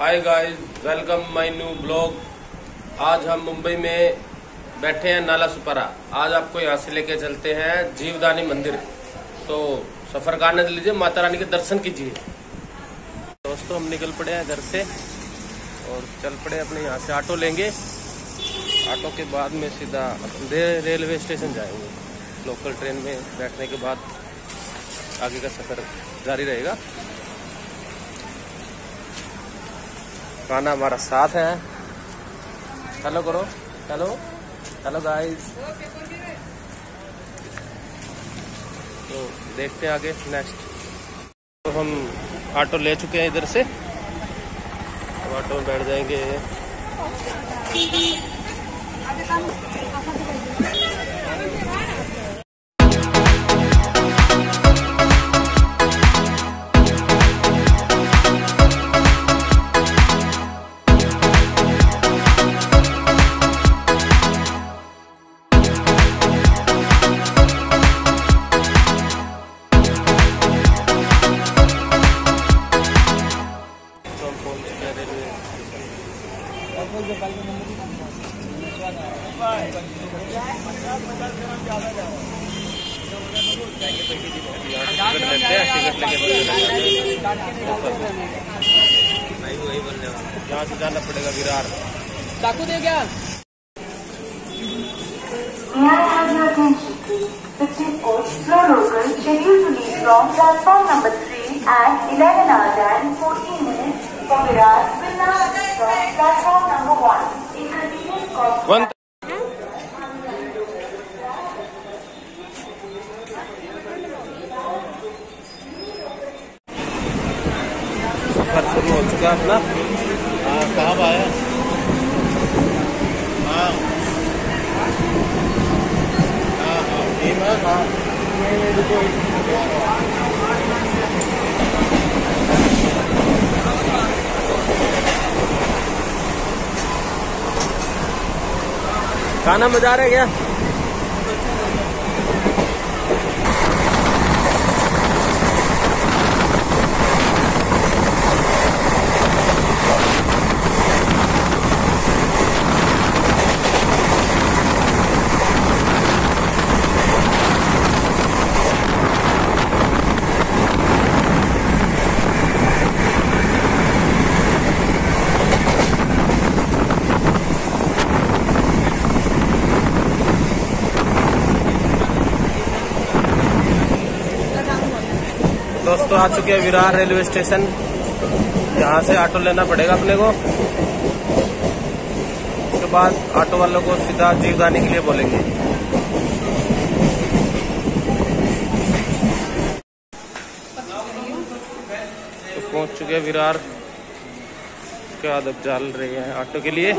Hi guys welcome my new blog आज हम मुंबई में बैठे हैं नाला सुपारा। आज आपको यहाँ से लेके चलते हैं जीवदानी मंदिर। तो सफ़र का आनंद लीजिए माता रानी के दर्शन कीजिए। दोस्तों, हम निकल पड़े हैं घर से और चल पड़े अपने यहाँ से। ऑटो लेंगे। ऑटो के बाद में सीधा रेलवे स्टेशन जाएँगे। लोकल ट्रेन में बैठने के बाद आगे का सफ़र जारी रहेगा। खाना हमारा साथ है। हेलो करो हेलो हेलो गाइस तो देखते हैं आगे नेक्स्ट तो हम ऑटो ले चुके हैं इधर से। तो ऑटो में बैठ जाएँगे। यहाँ से हैं जाना पड़ेगा विरार चाकू दे क्या May I have your attention, please? The Tipco Slow Local scheduled to leave from platform number 3 at 11 hours and 14 minutes for Virar will now leave from platform number 1. Inconvenience caused वन सफ़र शुरू हो चुका है अपना हाँ कहाँ आया हाँ हाँ हाँ भीम है हाँ खाना मज़ा आ रहा है क्या दोस्तों आ चुके हैं विरार रेलवे स्टेशन। यहाँ से ऑटो लेना पड़ेगा अपने को। उसके बाद ऑटो वालों को सीधा जीवदानी के लिए बोलेंगे। तो पहुँच चुके हैं विरार। बाद अब चल रहे हैं ऑटो के लिए?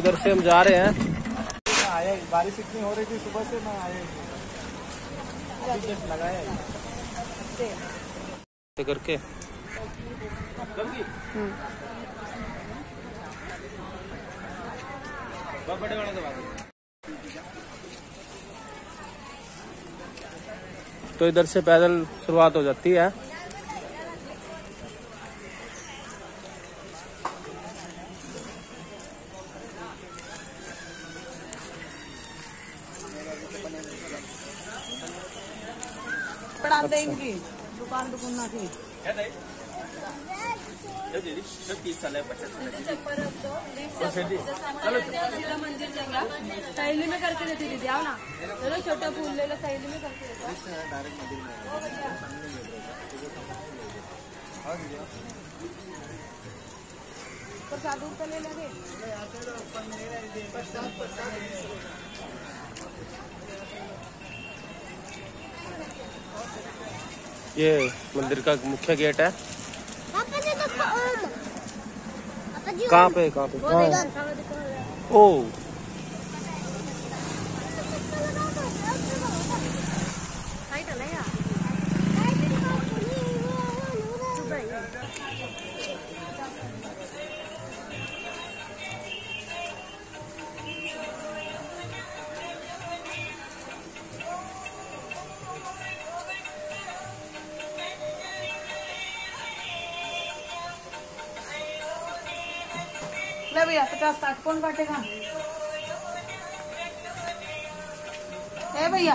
इधर से हम जा रहे हैं। आया बारिश इतनी हो रही थी सुबह से मैं आया लगाया ही। करके। बड़े वाले दबा तो इधर से पैदल शुरुआत हो जाती है। पढ़ाते इनकी दुकान दुकान की। मंदिर जाएगा सहेली में करके देती दीदी आओ ना। चलो छोटा फूल ले लो सहेली में करके देता। प्रसाद तो ले लेंगे। ये मंदिर का मुख्य गेट है। तो कहाँ पे कहाँ पे? देखो ओ भैया पचास साठ कौन काटेगा? भैया।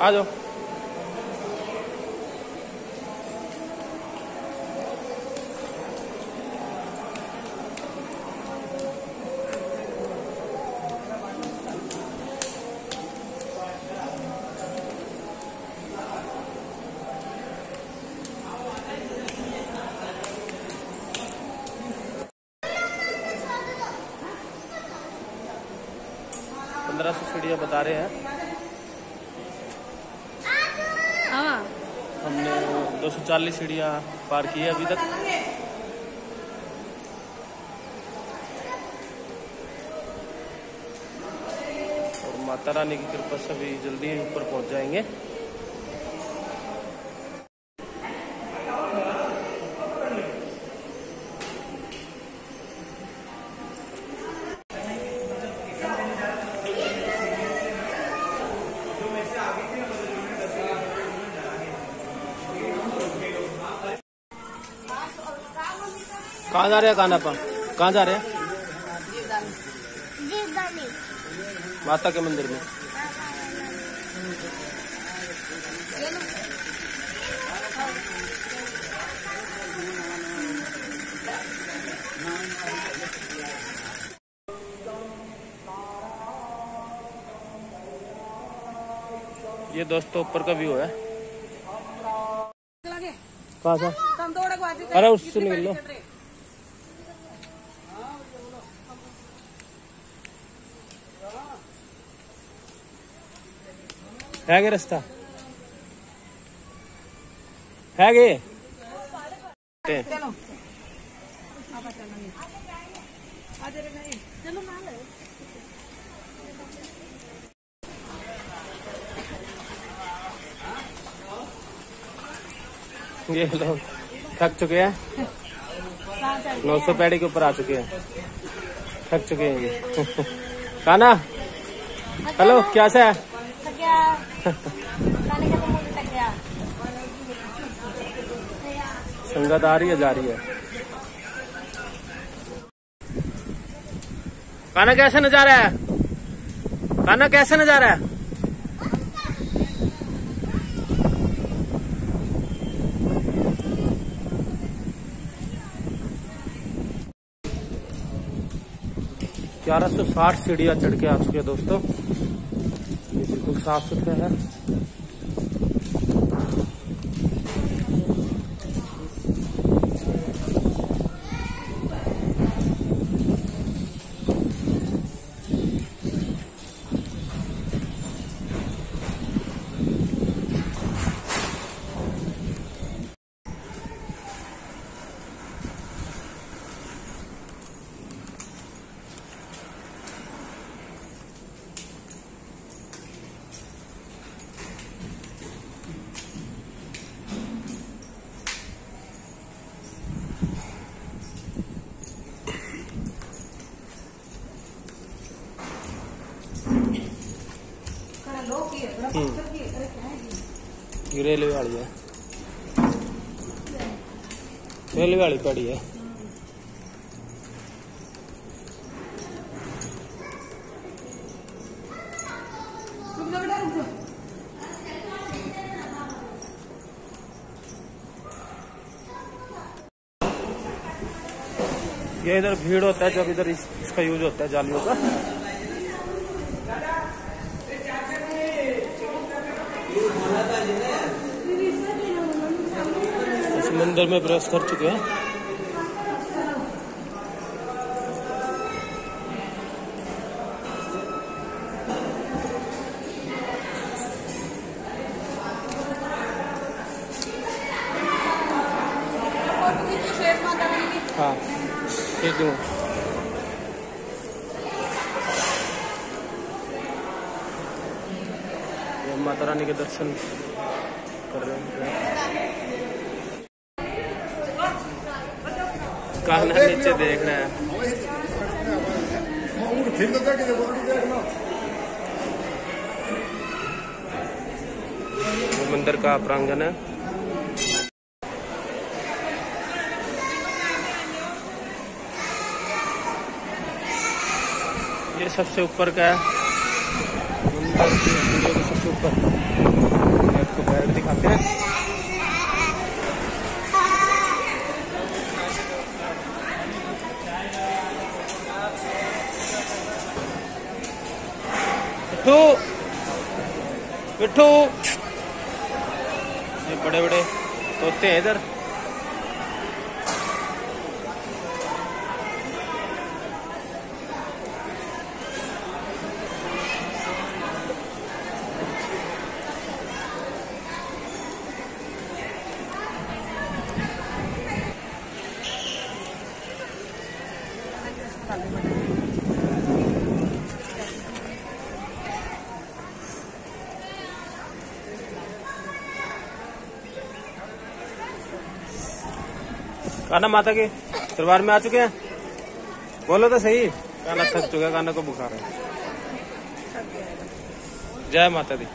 आ जाओ। पंद्रह सौ सीढ़ियाँ बता रहे हैं। हमने दो सौ चालीस सीढ़ियाँ पार की है अभी तक। और माता रानी की कृपा से अभी जल्दी ऊपर पहुँच जाएँगे। कहाँ जा रहे हैं काना पा कहाँ जा रहे हैं? माता के मंदिर में। ये दोस्तों ऊपर का व्यू है। कहाँ आज अरे उससे निकल। लो है गे रास्ता? है गे ये लोग थक चुके हैं। नौ सौ पैड़ी के ऊपर आ चुके हैं। थक चुके हैं ये। काना हेलो, क्या सा है संगत आ रही है, जा रही है। काना कैसा नज़ारा है? काना कैसे नज़ारा है? ग्यारह सौ साठ सीढ़ियाँ चढ़ के आ चुके दोस्तों। ये रेलवे वाली है। रेलवे वाली पड़ी है। ये इधर भीड़ होता है जब इधर इस, इसका यूज़ होता है जालियों का। समंदर में ब्रश कर चुके हैं। हाँ माता रानी के दर्शन कर रहे हैं। कहना नीचे देख रहे हैं मंदिर का प्रांगण है। ये सबसे ऊपर का है। सबसे ऊपर। आपको दिखाते हैं। मिठू। पिट्ठू ये बड़े बड़े तोते हैं इधर। काना माता के दरबार में आ चुके हैं। बोलो तो सही। काना थक चुका है काना को बुखार है। जय माता दी।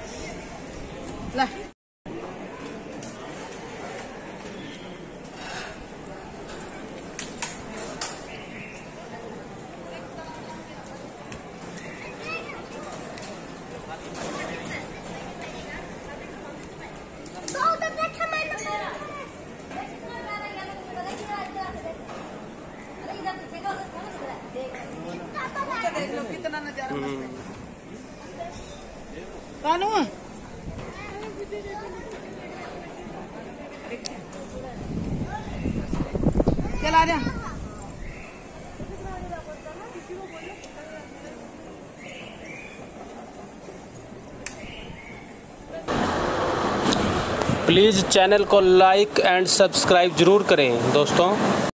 चला जा। प्लीज़ चैनल को लाइक एंड सब्सक्राइब ज़रूर करें दोस्तों।